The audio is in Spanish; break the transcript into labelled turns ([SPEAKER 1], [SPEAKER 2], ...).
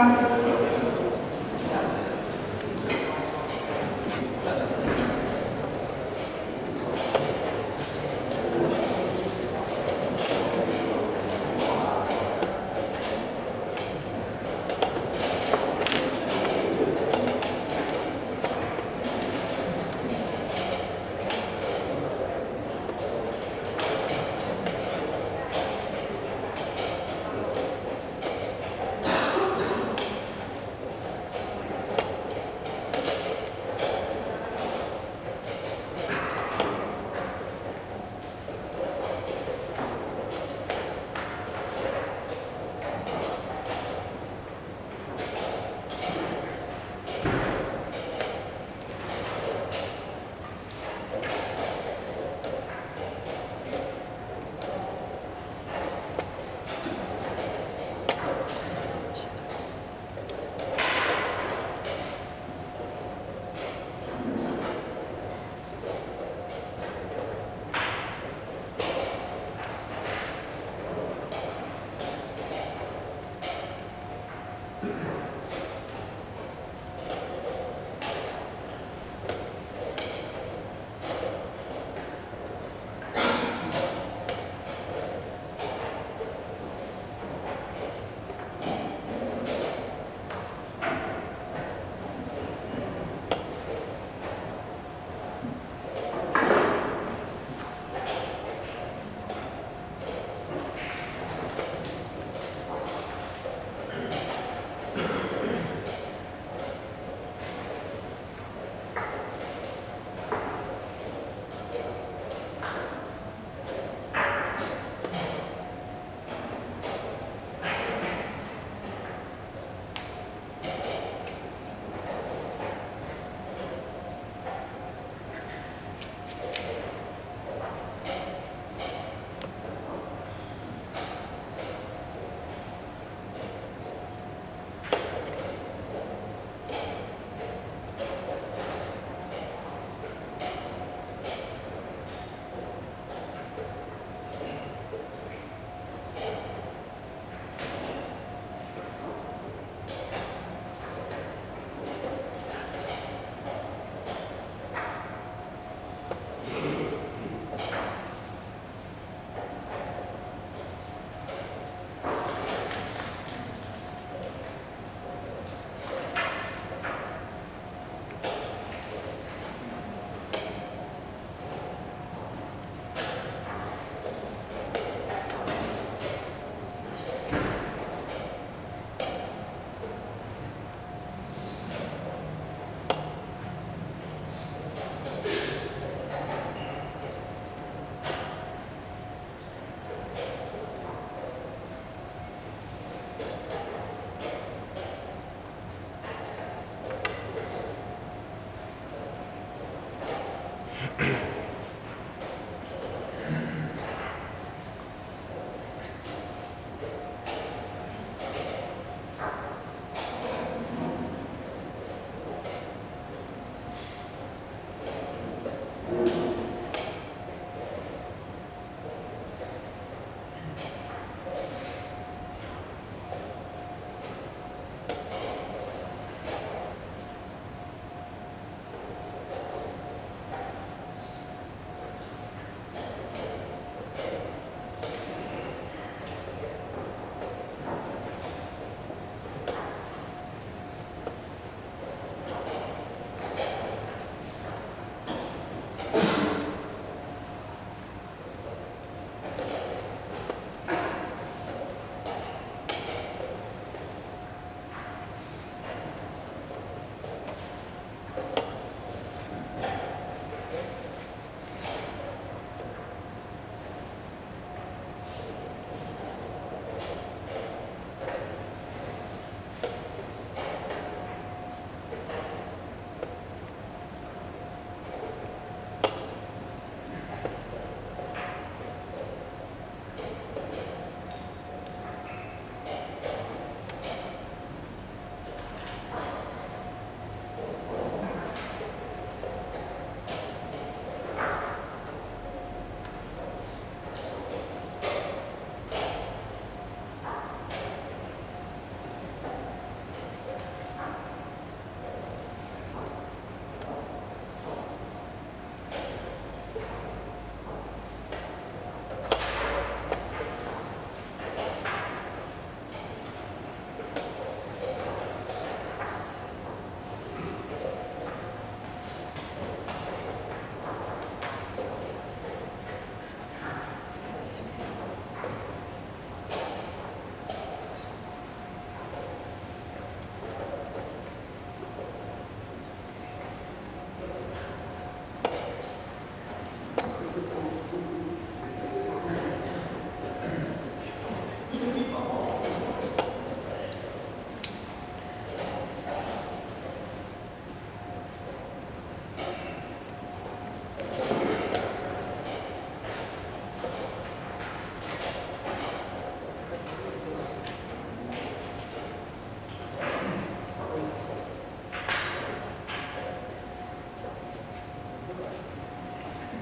[SPEAKER 1] Gracias.